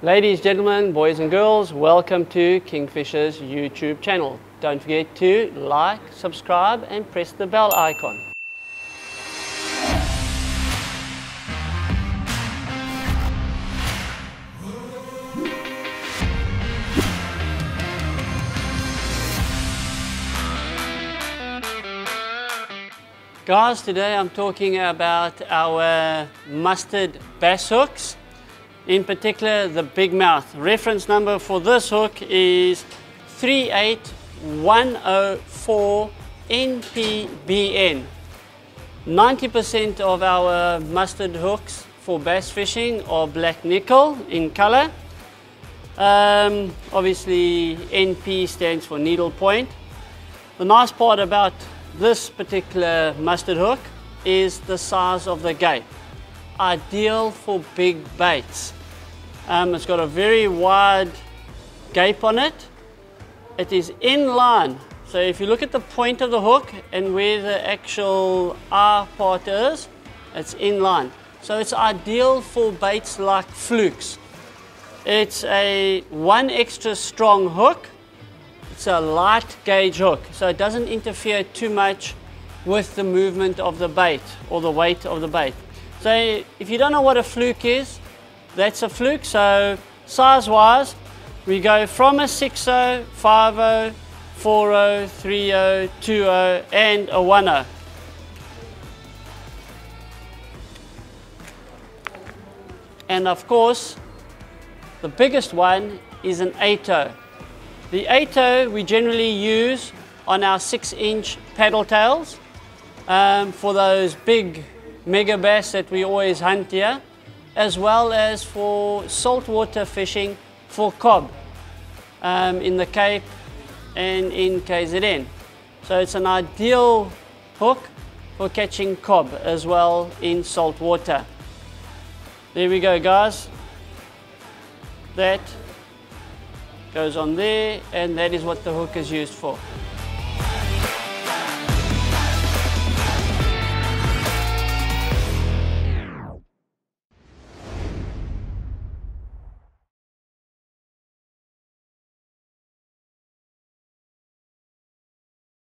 Ladies, gentlemen, boys and girls, welcome to Kingfisher's YouTube channel. Don't forget to like, subscribe and press the bell icon. Guys, today I'm talking about our Mustad bass hooks, in particular the big mouth. Reference number for this hook is 38104 NPBN. 90% of our Mustad hooks for bass fishing are black nickel in color. Um, obviously NP stands for needle point. The nice part about this particular Mustad hook is the size of the gape. Ideal for big baits. Um, it's got a very wide gape on it. It is in line. So if you look at the point of the hook and where the actual R part is, it's in line. So it's ideal for baits like flukes. It's a one extra strong hook it's a light gauge hook, so it doesn't interfere too much with the movement of the bait or the weight of the bait. So if you don't know what a fluke is, that's a fluke. So size-wise, we go from a 6.0, 5.0, 4.0, 3.0, 2.0 and a 1.0. And of course, the biggest one is an 8.0. The 8 we generally use on our 6 inch paddle tails um, for those big mega bass that we always hunt here, as well as for saltwater fishing for cob um, in the Cape and in KZN. So it's an ideal hook for catching cob as well in salt water. There we go guys. That goes on there and that is what the hook is used for.